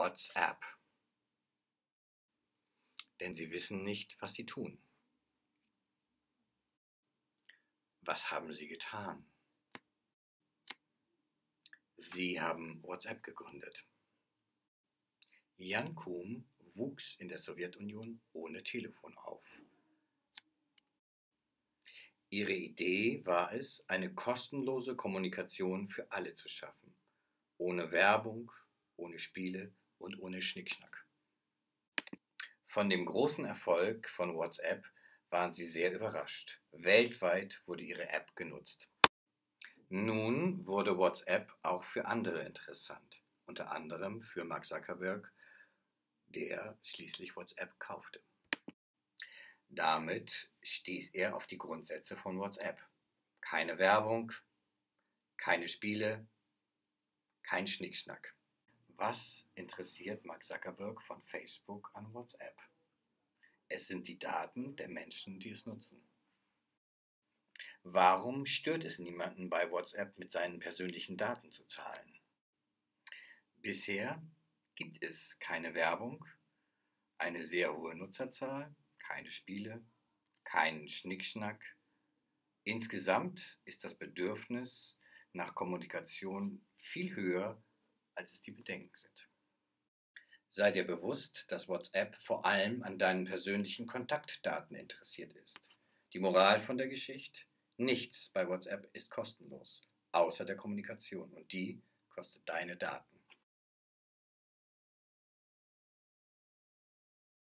WhatsApp. Denn sie wissen nicht, was sie tun. Was haben sie getan? Sie haben WhatsApp gegründet. Jan Kuhm wuchs in der Sowjetunion ohne Telefon auf. Ihre Idee war es, eine kostenlose Kommunikation für alle zu schaffen, ohne Werbung, ohne Spiele und ohne Schnickschnack. Von dem großen Erfolg von WhatsApp waren sie sehr überrascht. Weltweit wurde ihre App genutzt. Nun wurde WhatsApp auch für andere interessant, unter anderem für Mark Zuckerberg, der schließlich WhatsApp kaufte. Damit stieß er auf die Grundsätze von WhatsApp. Keine Werbung, keine Spiele, kein Schnickschnack. Was interessiert Mark Zuckerberg von Facebook an WhatsApp? Es sind die Daten der Menschen, die es nutzen. Warum stört es niemanden bei WhatsApp mit seinen persönlichen Daten zu zahlen? Bisher gibt es keine Werbung, eine sehr hohe Nutzerzahl, keine Spiele, keinen Schnickschnack. Insgesamt ist das Bedürfnis nach Kommunikation viel höher, als es die Bedenken sind. Sei dir bewusst, dass WhatsApp vor allem an deinen persönlichen Kontaktdaten interessiert ist. Die Moral von der Geschichte? Nichts bei WhatsApp ist kostenlos, außer der Kommunikation und die kostet deine Daten.